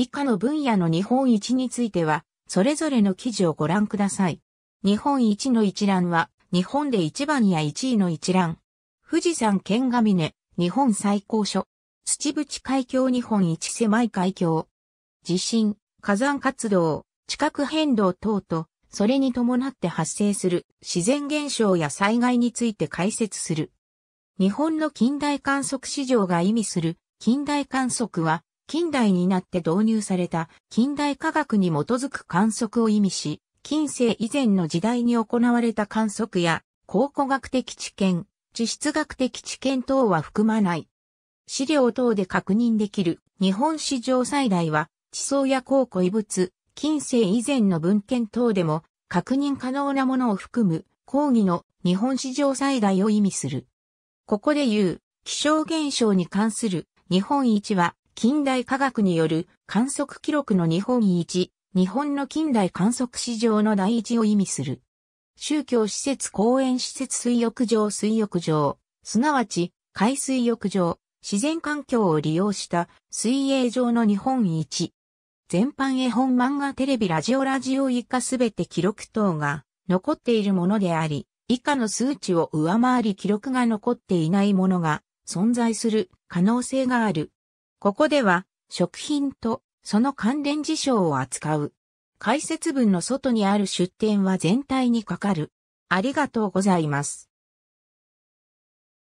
以下の分野の日本一については、それぞれの記事をご覧ください。日本一の一覧は、日本で一番や一位の一覧。富士山県ヶ峰、日本最高所。土淵海峡日本一狭い海峡。地震、火山活動、地殻変動等と、それに伴って発生する自然現象や災害について解説する。日本の近代観測史上が意味する近代観測は近代になって導入された近代科学に基づく観測を意味し、近世以前の時代に行われた観測や考古学的知見、地質学的知見等は含まない。資料等で確認できる日本史上最大は地層や考古遺物、近世以前の文献等でも確認可能なものを含む講義の日本史上最大を意味する。ここで言う気象現象に関する日本一は近代科学による観測記録の日本一、日本の近代観測史上の第一を意味する。宗教施設公園施設水浴場水浴場、すなわち海水浴場、自然環境を利用した水泳場の日本一。全般絵本漫画テレビラジオラジオ以下すべて記録等が残っているものであり、以下の数値を上回り記録が残っていないものが存在する可能性がある。ここでは食品とその関連事象を扱う。解説文の外にある出典は全体にかかる。ありがとうございます。